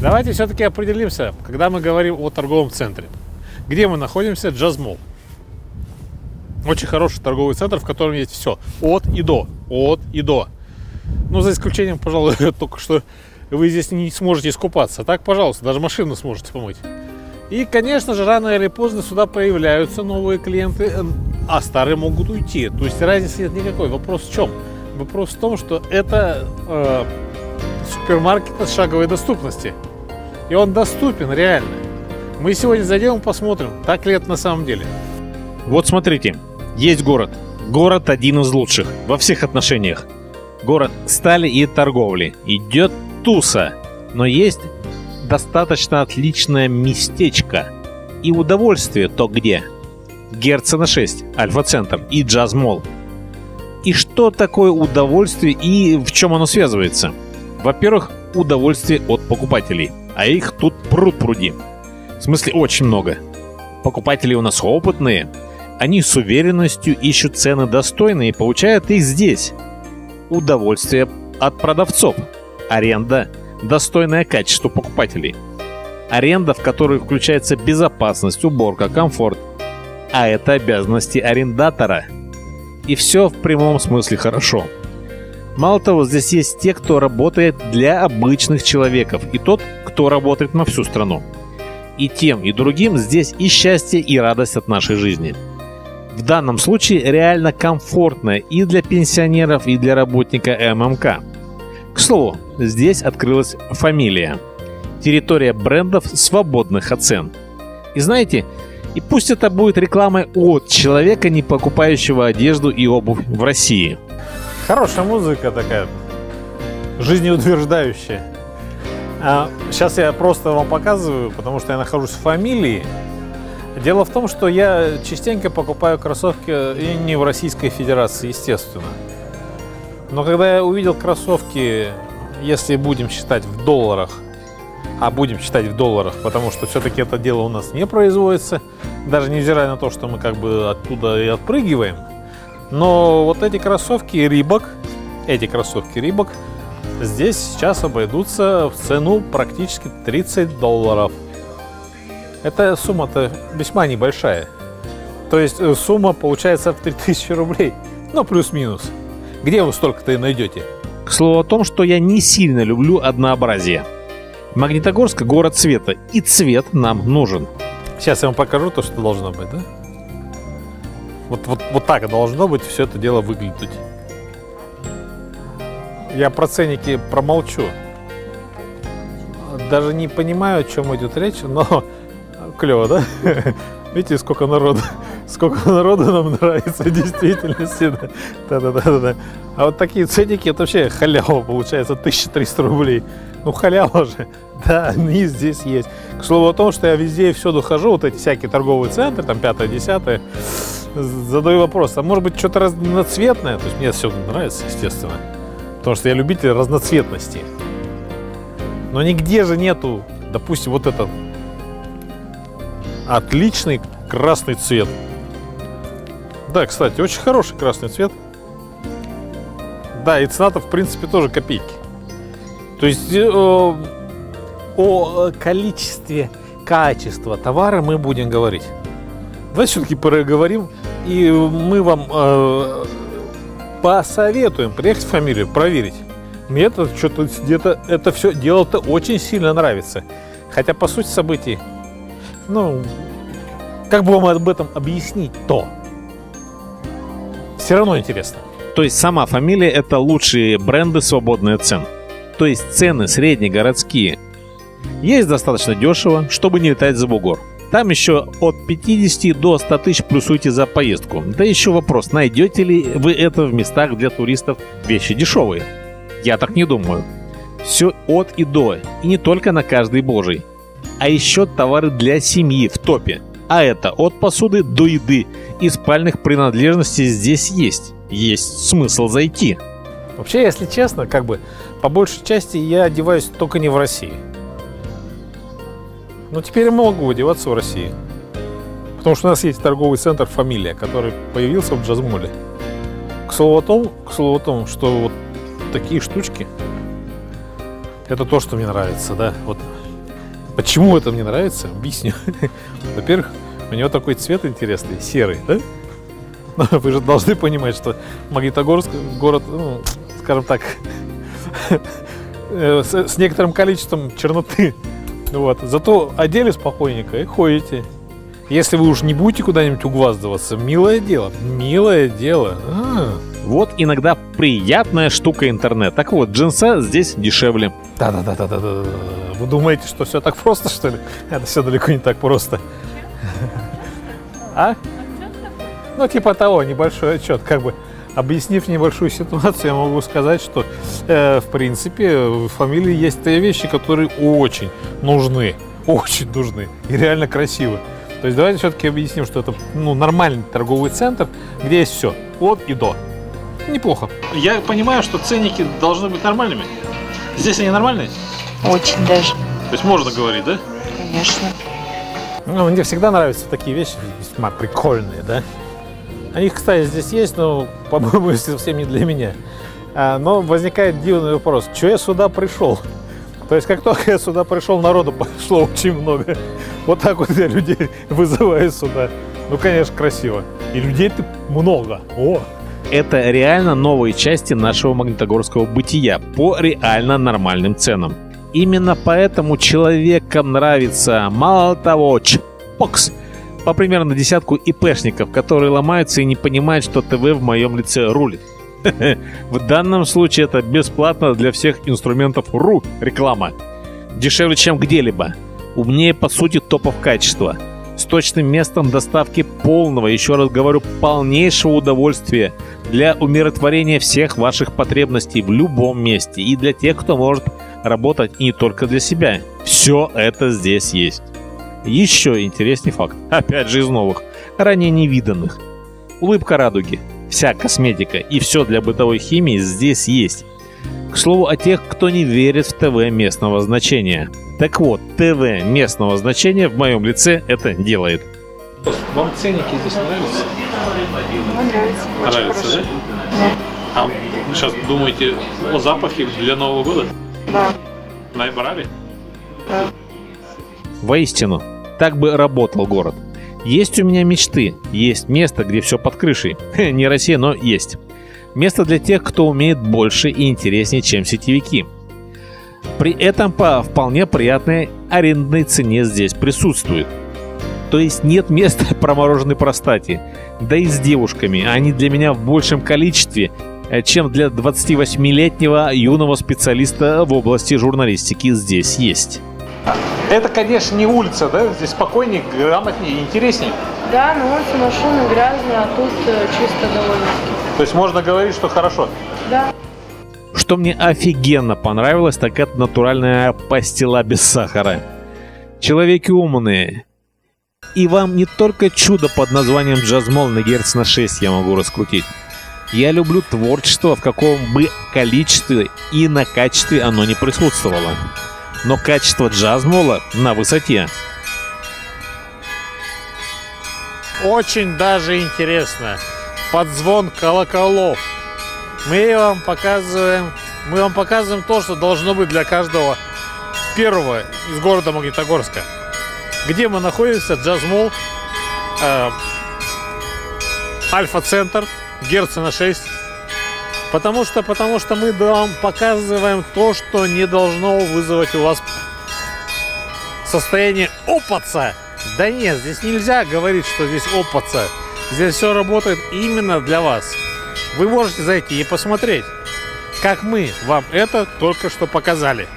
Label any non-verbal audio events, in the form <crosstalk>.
Давайте все-таки определимся, когда мы говорим о торговом центре. Где мы находимся? Джазмол. Очень хороший торговый центр, в котором есть все. От и до. От и до. Ну, за исключением, пожалуй, <laughs> только что вы здесь не сможете искупаться. Так, пожалуйста, даже машину сможете помыть. И, конечно же, рано или поздно сюда появляются новые клиенты, а старые могут уйти. То есть разницы нет никакой. Вопрос в чем? Вопрос в том, что это э, супермаркет шаговой доступности. И он доступен реально. Мы сегодня зайдем и посмотрим, так ли это на самом деле. Вот смотрите, есть город. Город один из лучших во всех отношениях. Город стали и торговли. Идет туса. Но есть достаточно отличное местечко. И удовольствие то где? Герцена 6, Альфа-центр и Джаз Молл. И что такое удовольствие и в чем оно связывается? Во-первых, удовольствие от покупателей, а их тут пруд пруди. В смысле, очень много. Покупатели у нас опытные, они с уверенностью ищут цены достойные и получают их здесь. Удовольствие от продавцов, аренда, достойное качество покупателей. Аренда, в которую включается безопасность, уборка, комфорт. А это обязанности арендатора – и все в прямом смысле хорошо. Мало того, здесь есть те, кто работает для обычных человеков, и тот, кто работает на всю страну. И тем, и другим здесь и счастье, и радость от нашей жизни. В данном случае реально комфортно и для пенсионеров, и для работника ММК. К слову, здесь открылась фамилия. Территория брендов свободных от цен. И знаете, и пусть это будет рекламой от человека, не покупающего одежду и обувь в России. Хорошая музыка такая, жизнеутверждающая. А, сейчас я просто вам показываю, потому что я нахожусь в фамилии. Дело в том, что я частенько покупаю кроссовки и не в Российской Федерации, естественно. Но когда я увидел кроссовки, если будем считать в долларах, а будем считать в долларах, потому что все-таки это дело у нас не производится, даже невзирая на то, что мы как бы оттуда и отпрыгиваем. Но вот эти кроссовки Рибок, эти кроссовки Рибок, здесь сейчас обойдутся в цену практически 30 долларов. Эта сумма-то весьма небольшая. То есть э, сумма получается в 3000 рублей. Ну, плюс-минус. Где вы столько-то и найдете? К слову о том, что я не сильно люблю однообразие. Магнитогорск – город цвета, и цвет нам нужен. Сейчас я вам покажу то, что должно быть, да? Вот, вот, вот так должно быть все это дело выглядеть. Я про ценники промолчу. Даже не понимаю, о чем идет речь, но <laughs> клево, да? <laughs> Видите, сколько народу, <laughs> сколько народу нам нравится в действительности. Да, да, да, да, да. А вот такие ценники, это вообще халява получается, 1300 рублей. Ну, халява же. Да, они здесь есть. К слову о том, что я везде и всюду хожу, вот эти всякие торговые центры, там 5 10 задаю вопрос, а может быть что-то разноцветное? То есть мне все нравится, естественно. Потому что я любитель разноцветности. Но нигде же нету, допустим, вот этот отличный красный цвет. Да, кстати, очень хороший красный цвет. Да, и цена-то, в принципе, тоже копейки. То есть э, о количестве качества товара мы будем говорить. Давайте все-таки поговорим, и мы вам э, посоветуем приехать в фамилию, проверить. Мне это что-то где-то это все дело-то очень сильно нравится. Хотя по сути событий, ну, как бы вам об этом объяснить то? Все равно интересно. То есть сама фамилия это лучшие бренды свободные цен. То есть цены среднегородские есть достаточно дешево, чтобы не летать за бугор. Там еще от 50 до 100 тысяч плюсуйте за поездку. Да еще вопрос, найдете ли вы это в местах для туристов вещи дешевые? Я так не думаю. Все от и до, и не только на каждый божий. А еще товары для семьи в топе. А это от посуды до еды и спальных принадлежностей здесь есть. Есть смысл зайти. Вообще, если честно, как бы по большей части я одеваюсь только не в России. Но теперь я могу одеваться в России. Потому что у нас есть торговый центр «Фамилия», который появился в Джазмоле. К слову о том, к слову о том, что вот такие штучки, это то, что мне нравится, да. Вот Почему это мне нравится? Объясню. <laughs> Во-первых, у него такой цвет интересный, серый, да? Но вы же должны понимать, что Магнитогорск город, ну, скажем так, <laughs> с, с некоторым количеством черноты. Вот. Зато одели спокойненько и ходите. Если вы уж не будете куда-нибудь угваздываться, милое дело, милое дело. А. Вот иногда приятная штука интернет. Так вот, джинса здесь дешевле. Да-да-да-да-да. Вы думаете, что все так просто, что ли? Это все далеко не так просто. А? Ну, типа того, небольшой отчет, как бы. Объяснив небольшую ситуацию, я могу сказать, что, э, в принципе, в фамилии есть те вещи, которые очень нужны, очень нужны и реально красивы. То есть давайте все-таки объясним, что это ну, нормальный торговый центр, где есть все, от и до. Неплохо. Я понимаю, что ценники должны быть нормальными. Здесь они нормальные? Очень даже. То есть можно говорить, да? Конечно. Ну, мне всегда нравятся такие вещи, весьма прикольные, да? Они, кстати, здесь есть, но, по-моему, <laughs> совсем не для меня. А, но возникает дивный вопрос, что я сюда пришел? То есть, как только я сюда пришел, народу пошло очень много. Вот так вот я людей <laughs> вызываю сюда. Ну, конечно, красиво. И людей-то много. О! Это реально новые части нашего магнитогорского бытия по реально нормальным ценам. Именно поэтому человекам нравится, мало того, чпокс, по примерно десятку ИПшников, которые ломаются и не понимают, что ТВ в моем лице рулит. <laughs> В данном случае это бесплатно для всех инструментов РУ реклама. Дешевле, чем где-либо. Умнее, по сути, топов качества. С точным местом доставки полного, еще раз говорю, полнейшего удовольствия для умиротворения всех ваших потребностей в любом месте и для тех, кто может работать не только для себя. Все это здесь есть. Еще интересный факт, <laughs> опять же из новых, ранее невиданных. Улыбка радуги, вся косметика и все для бытовой химии здесь есть. К слову о тех, кто не верит в ТВ местного значения. Так вот, ТВ местного значения в моем лице это делает. Вам ценники здесь нравятся? Нравится. Нравится, да? А вы сейчас думаете о запахе для Нового года? Да. Набрали? Да. Воистину, так бы работал город. Есть у меня мечты, есть место, где все под крышей. <laughs> Не Россия, но есть. Место для тех, кто умеет больше и интереснее, чем сетевики. При этом по вполне приятной арендной цене здесь присутствует. То есть нет места <laughs> промороженной простате. Да и с девушками. Они для меня в большем количестве, э, чем для 28-летнего юного специалиста в области журналистики здесь есть. Это, конечно, не улица, да? Здесь спокойнее, грамотнее, интереснее. Да, но улица машины грязные, а тут э, чисто довольно-таки. То есть можно говорить, что хорошо. Да. Что мне офигенно понравилось, так это натуральная пастила без сахара. Человеки умные. И вам не только чудо под названием джазмол на герц на 6 я могу раскрутить. Я люблю творчество, в каком бы количестве и на качестве оно не присутствовало. Но качество джазмола на высоте. Очень даже интересно. Подзвон колоколов. Мы вам показываем, мы вам показываем то, что должно быть для каждого первого из города Магнитогорска. Где мы находимся? Джазмол, э, Альфа-центр, Герцена 6. Потому что, потому что мы вам показываем то, что не должно вызвать у вас состояние опаца. Да нет, здесь нельзя говорить, что здесь опаца. Здесь все работает именно для вас. Вы можете зайти и посмотреть, как мы вам это только что показали.